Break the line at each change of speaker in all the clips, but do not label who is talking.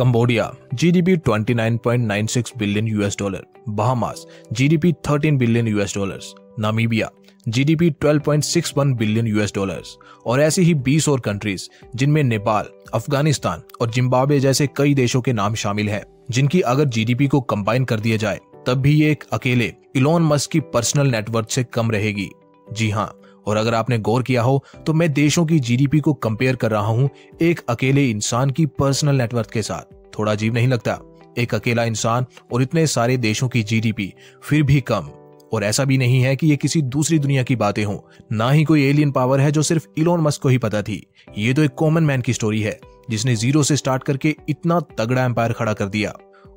Cambodia GDP 29.96 billion US dollar Bahamas GDP 13 billion US dollars Namibia GDP 12.61 billion US dollars और ऐसी ही 20 और countries जिनमें नेपाल, अफ़गानिस्तान और Zimbabwe जैसे कई देशों के नाम शामिल हैं, जिनकी अगर जीडीपी को कंबाइन कर दिया जाए, तब भी ये एक अकेले इलोन मस्क की पर्सनल नेटवर्क से कम रहेगी। जी हाँ और अगर आपने गौर किया हो तो मैं देशों की जीडीपी को कंपेयर कर रहा हूँ एक अकेले इंसान की पर्सनल नेटवर्क के साथ। थोड़ा अजीब नहीं लगता? एक अकेला इंसान और इतने सारे देशों की जीडीपी फिर भी कम। और ऐसा भी नहीं है कि ये किसी दूसरी दुनिया की बातें हों। ना ही कोई एलियन पावर है जो सिर्फ़ इलोन मस्क को ही पता थी। ये तो एक कॉमन मैन की स्टोरी है, जिसने ज़ीरो से स्टार्ट करके इतना तगड़ा एम्पायर खड़ा कर दिया।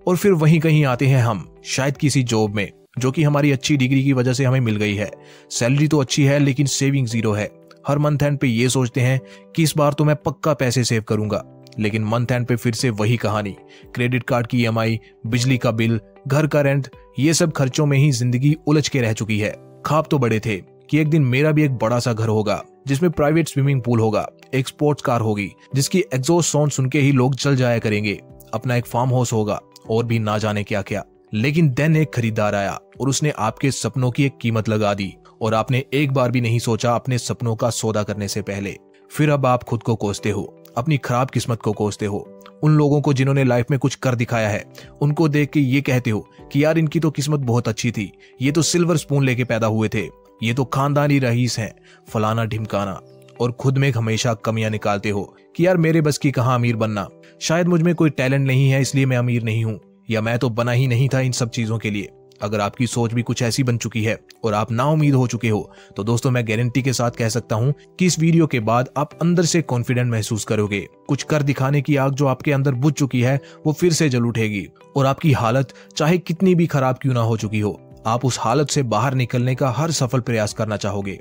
और फिर वहीं कहीं आते हैं हम, शायद किसी जॉब में। जो कि हमारी अच्छी डिग्री की वजह से हमें मिल गई है। सैलरी तो अच्छी है, लेकिन सेविंग ज़ीरो है। हर मंथ एंड पे ये सोचते हैं कि इस बार तो मैं पक्का पैसे सेव करूँगा। लेकिन मंथ एंड पे फिर से वही कहानी। क्रेडिट कार्ड की ई बिजली का बिल, घर का रेंट ये सब खर्चों में ही ज़िंदगी उलझ के रह चुकी है। खाब तो बड़े थे कि एक दिन मेरा भी एक बड़ा सा घर होगा, जिसमें प्राइवेट स्विमिंग पूल होगा, एक स्पोर्ट्स कार होगी, जिसकी एग्जॉस्ट साउंड सुन के ही लोग चल जाया करेंगे। अपना एक फार्म हाउस होगा, और भी ना जाने क्या क्या लेकिन देन एक खरीदार आया। और उसने आपके सपनों की एक कीमत लगा दी और आपने एक बार भी नहीं सोचा अपने सपनों का सौदा करने से पहले। फिर अब आप खुद को कोसते हो, अपनी खराब किस्मत को कोसते हो। उन लोगों को जिन्होंने लाइफ में कुछ कर दिखाया है, उनको देख के ये कहते हो कि यार इनकी तो किस्मत बहुत अच्छी थी, ये तो सिल्वर स्पून लेके पैदा हुए थे, ये तो खानदानी रईस हैं, फलाना ढिमकाना। और खुद में हमेशा कमियाँ निकालते हो कि यार मेरे बस की कहा अमीर बनना। शायद मुझमें कोई टैलेंट नहीं है, इसलिए मैं अमीर नहीं हूँ, या मैं तो बना ही नहीं था इन सब चीज़ों के लिए। अगर आपकी सोच भी कुछ ऐसी बन चुकी है और आप ना उम्मीद हो चुके हो तो दोस्तों मैं गारंटी के साथ कह सकता हूँ कि इस वीडियो के बाद आप अंदर से कॉन्फिडेंट महसूस करोगे। कुछ कर दिखाने की आग जो आपके अंदर बुझ चुकी है, वो फिर से जल उठेगी और आपकी हालत चाहे कितनी भी खराब क्यों ना हो चुकी हो, आप उस हालत से बाहर निकलने का हर सफल प्रयास करना चाहोगे।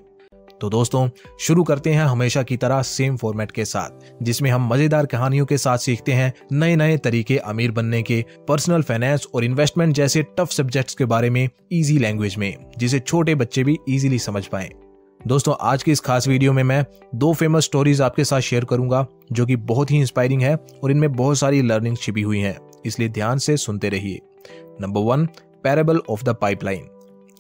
तो दोस्तों, शुरू करते हैं हमेशा की तरह सेम फॉर्मेट के साथ, जिसमें हम मज़ेदार कहानियों के साथ सीखते हैं नए नए तरीके अमीर बनने के पर्सनल फाइनेंस और इन्वेस्टमेंट जैसे टफ सब्जेक्ट्स के बारे में इजी लैंग्वेज में, जिसे छोटे बच्चे भी इजीली समझ पाए। दोस्तों, आज की इस खास वीडियो में मैं दो फ़ेमस स्टोरीज आपके साथ शेयर करूँगा, जो कि बहुत ही इंस्पायरिंग है और इनमें बहुत सारी लर्निंग छिपी हुई है, इसलिए ध्यान से सुनते रहिए। Number one parable of the pipeline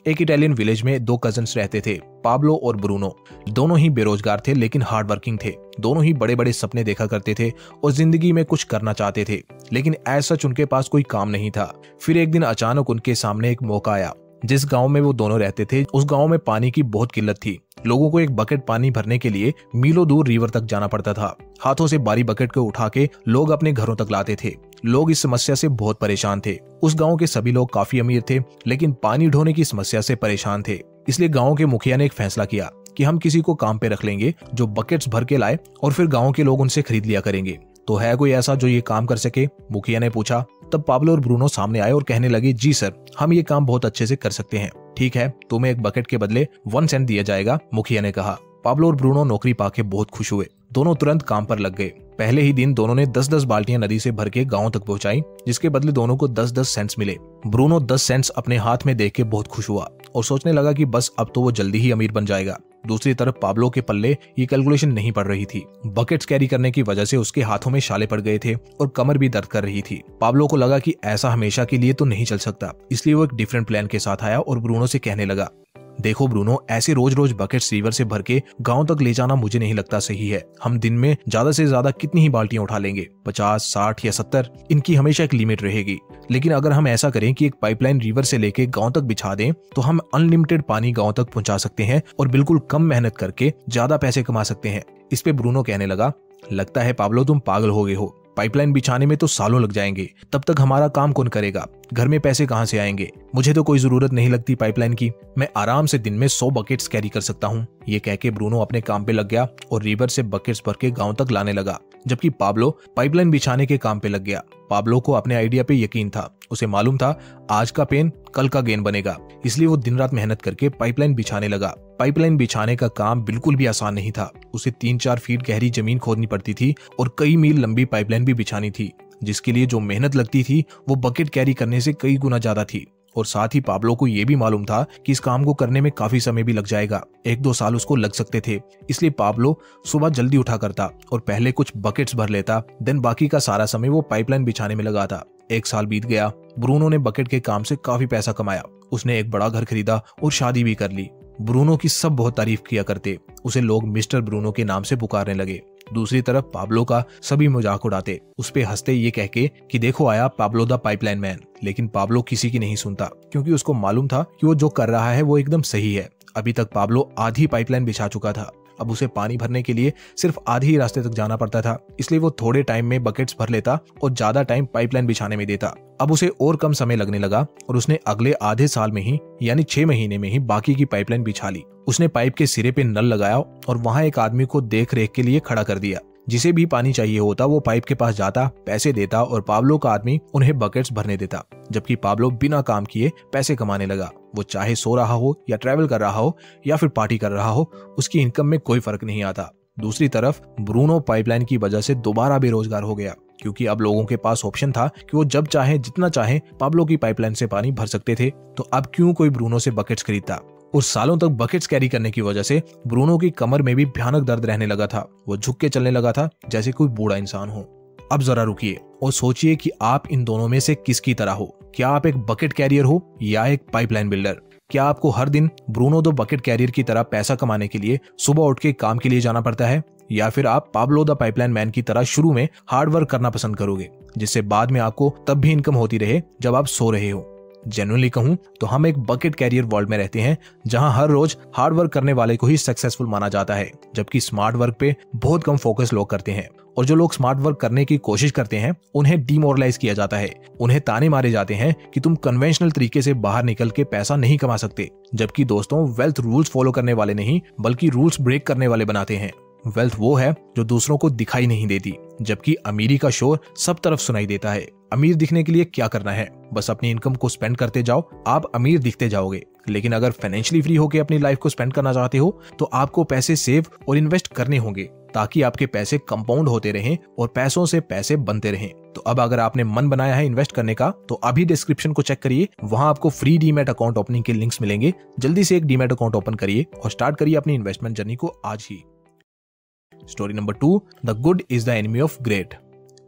एक इटालियन विलेज में दो कजन्स रहते थे पाब्लो और ब्रूनो दोनों ही बेरोजगार थे, लेकिन हार्ड वर्किंग थे। दोनों ही बड़े बड़े सपने देखा करते थे और ज़िंदगी में कुछ करना चाहते थे, लेकिन ऐसा उनके पास कोई काम नहीं था। फिर एक दिन अचानक उनके सामने एक मौका आया, जिस गाँव में वो दोनों रहते थे, उस गाँव में पानी की बहुत किल्लत थी। लोगों को एक बकेट पानी भरने के लिए मीलों दूर रिवर तक जाना पड़ता था। हाथों से बारी बकेट को उठा के लोग अपने घरों तक लाते थे। लोग इस समस्या से बहुत परेशान थे। उस गाँव के सभी लोग काफ़ी अमीर थे, लेकिन पानी ढोने की समस्या से परेशान थे। इसलिए गाँव के मुखिया ने एक फैसला किया कि हम किसी को काम पे रख लेंगे जो बकेट्स भर के लाए और फिर गाँव के लोग उनसे खरीद लिया करेंगे। तो है कोई ऐसा जो ये काम कर सके? मुखिया ने पूछा। तब पाब्लो और ब्रूनो सामने आए और कहने लगे, जी सर, हम ये काम बहुत अच्छे से कर सकते हैं। ठीक है, तुम्हें एक बकेट के बदले वन सेंट दिया जाएगा, मुखिया ने कहा। पाब्लो और ब्रूनो नौकरी पाके बहुत खुश हुए। दोनों तुरंत काम पर लग गए। पहले ही दिन दोनों ने दस दस बाल्टियाँ नदी से भर के गाँव तक पहुंचाई, जिसके बदले दोनों को दस दस सेंट्स मिले। ब्रूनो दस सेंट्स अपने हाथ में देख के बहुत खुश हुआ और सोचने लगा कि बस अब तो वो जल्दी ही अमीर बन जाएगा। दूसरी तरफ़ पाब्लो के पल्ले ये कैलकुलेशन नहीं पड़ रही थी। बकेट्स कैरी करने की वजह से उसके हाथों में शाले पड़ गए थे और कमर भी दर्द कर रही थी। पाब्लो को लगा कि ऐसा हमेशा के लिए तो नहीं चल सकता, इसलिए वो एक डिफरेंट प्लान के साथ आया और ब्रूनो से कहने लगा देखो ब्रूनो, ऐसे रोज रोज बकेट रिवर से भर के गाँव तक ले जाना मुझे नहीं लगता सही है। हम दिन में ज़्यादा से ज़्यादा कितनी ही बाल्टियाँ उठा लेंगे? पचास, साठ या सत्तर? इनकी हमेशा एक लिमिट रहेगी। लेकिन अगर हम ऐसा करें कि एक पाइपलाइन रिवर से लेके गाँव तक बिछा दें तो हम अनलिमिटेड पानी गाँव तक पहुँचा सकते हैं और बिल्कुल कम मेहनत करके ज़्यादा पैसे कमा सकते हैं। इस पे ब्रूनो कहने लगा, लगता है पावलो, तुम पागल हो गए हो। पाइपलाइन बिछाने में तो सालों लग जाएँगे। तब तक हमारा काम कौन करेगा? घर में पैसे कहाँ से आएँगे? मुझे तो कोई ज़रूरत नहीं लगती पाइपलाइन की। मैं आराम से दिन में सौ बकेट्स कैरी कर सकता हूँ। ये कह के ब्रूनो अपने काम पे लग गया और रिवर से बकेट्स भर के गाँव तक लाने लगा। जबकि पाब्लो पाइपलाइन बिछाने के काम पे लग गया। पाब्लो को अपने आइडिया पे यकीन था। उसे मालूम था, आज का पेन कल का गेन बनेगा। इसलिए वो दिन रात मेहनत करके पाइपलाइन बिछाने लगा। पाइपलाइन बिछाने का काम बिल्कुल भी आसान नहीं था। उसे तीन चार फीट गहरी ज़मीन खोदनी पड़ती थी और कई मील लंबी पाइपलाइन भी बिछानी थी, जिसके लिए जो मेहनत लगती थी, वो बकेट कैरी करने से कई गुना ज़्यादा थी। और साथ ही पाब्लो को यह भी मालूम था कि इस काम को करने में काफ़ी समय भी लग जाएगा। एक दो साल उसको लग सकते थे, इसलिए पाब्लो सुबह जल्दी उठा करता और पहले कुछ बकेट्स भर लेता देन बाकी का सारा समय वो पाइपलाइन बिछाने में लगा था एक साल बीत गया, ब्रूनो ने बकेट के काम से काफ़ी पैसा कमाया। उसने एक बड़ा घर खरीदा और शादी भी कर ली। ब्रूनो की सब बहुत तारीफ़ किया करते, उसे लोग मिस्टर ब्रूनो के नाम से पुकारने लगे। दूसरी तरफ़ पाब्लो का सभी मज़ाक उड़ाते। उस पे हँसते ये कह के कि देखो आया पाब्लो द पाइपलाइन मैन। लेकिन पाब्लो किसी की नहीं सुनता, क्योंकि उसको मालूम था कि वो जो कर रहा है वो एकदम सही है। अभी तक पाब्लो आधी पाइपलाइन बिछा चुका था। अब उसे पानी भरने के लिए सिर्फ़ आधे ही रास्ते तक जाना पड़ता था, इसलिए वो थोड़े टाइम में बकेट्स भर लेता और ज़्यादा टाइम पाइपलाइन बिछाने में देता। अब उसे और कम समय लगने लगा और उसने अगले आधे साल में ही, यानी छह महीने में ही बाकी की पाइपलाइन बिछा ली। उसने पाइप के सिरे पे नल लगाया और वहाँ एक आदमी को देख रेख के लिए खड़ा कर दिया। जिसे भी पानी चाहिए होता, वो पाइप के पास जाता, पैसे देता और पाब्लो का आदमी उन्हें बकेट्स भरने देता, जबकि पाब्लो बिना काम किए पैसे कमाने लगा। वो चाहे सो रहा हो या ट्रेवल कर रहा हो या फिर पार्टी कर रहा हो, उसकी इनकम में कोई फ़र्क नहीं आता। दूसरी तरफ़ ब्रूनो पाइपलाइन की वजह से दोबारा बेरोजगार हो गया, क्योंकि अब लोगों के पास ऑप्शन था कि वो जब चाहे, जितना चाहे, पाब्लो की पाइपलाइन से पानी भर सकते थे। तो अब क्यों कोई ब्रूनो से बकेट्स खरीदता? और सालों तक बकेट्स कैरी करने की वजह से ब्रूनो की कमर में भी भयानक दर्द रहने लगा था। वो झुक के चलने लगा था, जैसे कोई बूढ़ा इंसान हो। अब जरा रुकिए और सोचिए कि आप इन दोनों में से किसकी तरह हो। क्या आप एक बकेट कैरियर हो या एक पाइपलाइन बिल्डर क्या आपको हर दिन ब्रूनो दो बकेट कैरियर की तरह पैसा कमाने के लिए सुबह उठ के काम के लिए जाना पड़ता है? या फिर आप पाब्लो द पाइपलाइन मैन की तरह शुरू में हार्ड वर्क करना पसंद करोगे, जिससे बाद में आपको तब भी इनकम होती रहे जब आप सो रहे हो? जेनुअनली कहूँ तो हम एक बकेट कैरियर वर्ल्ड में रहते हैं, जहाँ हर रोज हार्ड वर्क करने वाले को ही सक्सेसफुल माना जाता है, जबकि स्मार्ट वर्क पे बहुत कम फोकस लोग करते हैं। और जो लोग स्मार्ट वर्क करने की कोशिश करते हैं, उन्हें डिमोरलाइज किया जाता है। उन्हें ताने मारे जाते हैं कि तुम कन्वेंशनल तरीके से बाहर निकल के पैसा नहीं कमा सकते, जबकि दोस्तों वेल्थ रूल्स फॉलो करने वाले नहीं, बल्कि रूल्स ब्रेक करने वाले बनाते हैं। वेल्थ वो है, जो दूसरों को दिखाई नहीं देती, जबकि अमीरी का शोर सब तरफ़ सुनाई देता है। अमीर दिखने के लिए क्या करना है? बस अपनी इनकम को स्पेंड करते जाओ। आप अमीर दिखते जाओगे। लेकिन अगर फाइनेंशियली फ्री होकर अपनी लाइफ को स्पेंड करना चाहते हो तो आपको पैसे सेव और इन्वेस्ट करने होंगे, ताकि आपके पैसे कंपाउंड होते रहें और पैसों से पैसे बनते रहें। तो अब अगर आपने मन बनाया है इन्वेस्ट करने का तो अभी डिस्क्रिप्शन को चेक करिए। वहाँ आपको फ्री डीमेट अकाउंट ओपनिंग के लिंक्स मिलेंगे। जल्दी से एक डीमेट अकाउंट ओपन करिए और स्टार्ट करिए अपनी इन्वेस्टमेंट जर्नी को आज ही। Story number two the good is the enemy of great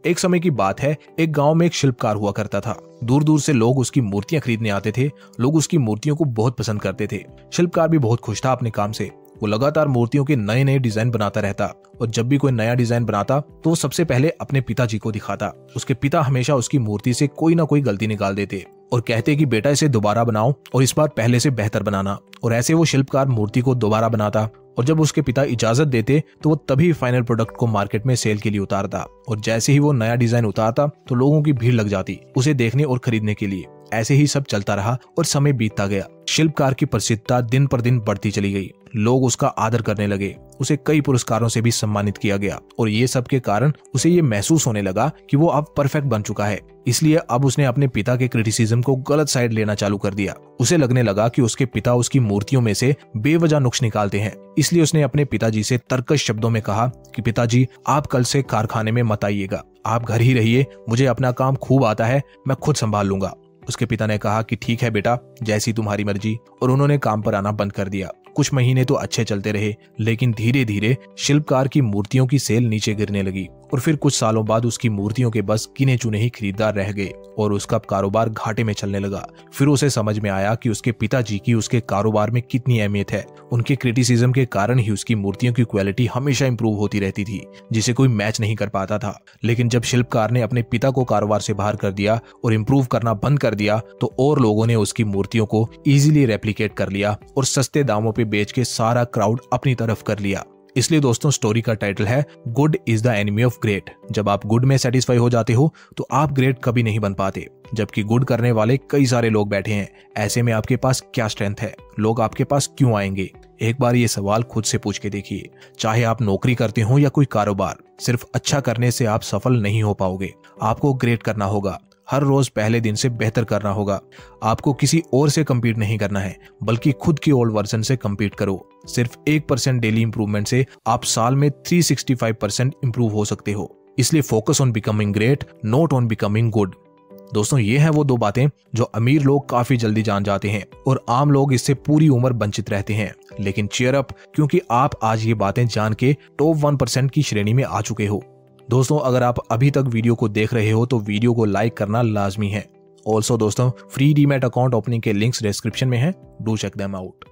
एक समय की बात है, एक गाँव में एक शिल्पकार हुआ करता था। दूर दूर से लोग उसकी मूर्तियाँ खरीदने आते थे। लोग उसकी मूर्तियों को बहुत पसंद करते थे। शिल्पकार भी बहुत खुश था अपने काम से। वो लगातार मूर्तियों के नए नए डिज़ाइन बनाता रहता और जब भी कोई नया डिज़ाइन बनाता तो वो सबसे पहले अपने पिताजी को दिखाता। उसके पिता हमेशा उसकी मूर्ति से कोई ना कोई गलती निकाल देते और कहते कि, बेटा, इसे दोबारा बनाओ और इस बार पहले से बेहतर बनाना। और ऐसे वो शिल्पकार मूर्ति को दोबारा बनाता और जब उसके पिता इजाज़त देते तो वो तभी फाइनल प्रोडक्ट को मार्केट में सेल के लिए उतारता। और जैसे ही वो नया डिज़ाइन उतारता तो लोगों की भीड़ लग जाती, उसे देखने और खरीदने के लिए। ऐसे ही सब चलता रहा और समय बीतता गया। शिल्पकार की प्रसिद्धता दिन पर दिन बढ़ती चली गई। लोग उसका आदर करने लगे। उसे कई पुरस्कारों से भी सम्मानित किया गया और ये सब के कारण उसे ये महसूस होने लगा कि वो अब परफेक्ट बन चुका है। इसलिए अब उसने अपने पिता के क्रिटिसिज्म को गलत साइड लेना चालू कर दिया। उसे लगने लगा कि उसके पिता उसकी मूर्तियों में से बेवजह नुक्स निकालते हैं। इसलिए उसने अपने पिताजी से तर्कश शब्दों में कहा कि, पिताजी, आप कल से कारखाने में मत आइएगा। आप घर ही रहिए। मुझे अपना काम खूब आता है। मैं खुद संभाल लूँगा। उसके पिता ने कहा कि ठीक है बेटा, जैसी तुम्हारी मर्ज़ी। और उन्होंने काम पर आना बंद कर दिया। कुछ महीने तो अच्छे चलते रहे, लेकिन धीरे धीरे शिल्पकार की मूर्तियों की सेल नीचे गिरने लगी। और फिर कुछ सालों बाद उसकी मूर्तियों के बस गिने चुने ही खरीदार रह गए और उसका कारोबार घाटे में चलने लगा। फिर उसे समझ में आया कि उसके पिताजी की उसके कारोबार में कितनी अहमियत है। उनके क्रिटिसिज्म के कारण ही उसकी मूर्तियों की क्वालिटी हमेशा इंप्रूव होती रहती थी, जिसे कोई मैच नहीं कर पाता था। लेकिन जब शिल्पकार ने अपने पिता को कारोबार से बाहर कर दिया और इम्प्रूव करना बंद कर दिया तो और लोगों ने उसकी मूर्तियों को इजीली रेप्लीकेट कर लिया और सस्ते दामों पे बेच के सारा क्राउड अपनी तरफ़ कर लिया। इसलिए दोस्तों स्टोरी का टाइटल है good is the enemy of great जब आप गुड में सेटिस्फाई हो जाते हो तो आप ग्रेट कभी नहीं बन पाते। जबकि गुड करने वाले कई सारे लोग बैठे हैं। ऐसे में आपके पास क्या स्ट्रेंथ है? लोग आपके पास क्यों आएँगे? एक बार ये सवाल खुद से पूछ के देखिए। चाहे आप नौकरी करते हो या कोई कारोबार, सिर्फ़ अच्छा करने से आप सफल नहीं हो पाओगे। आपको ग्रेट करना होगा। हर रोज पहले दिन से बेहतर करना होगा। आपको किसी और से कम्पीट नहीं करना है, बल्कि खुद की ओल्ड वर्जन से कम्पीट करो। सिर्फ़ एक परसेंट डेली इंप्रूवमेंट से आप साल में 365 परसेंट इम्प्रूव हो सकते हो। इसलिए focus on becoming great not on becoming good दोस्तों, ये है वो दो बातें जो अमीर लोग काफ़ी जल्दी जान जाते हैं और आम लोग इससे पूरी उम्र वंचित रहते हैं। लेकिन चेयर अप क्योंकि आप आज ये बातें जान के टॉप वन परसेंट की श्रेणी में आ चुके हो। दोस्तों, अगर आप अभी तक वीडियो को देख रहे हो तो वीडियो को लाइक करना लाजमी है। ऑल्सो दोस्तों फ्री डीमेट अकाउंट ओपनिंग के लिंक्स डिस्क्रिप्शन में है। Do check them out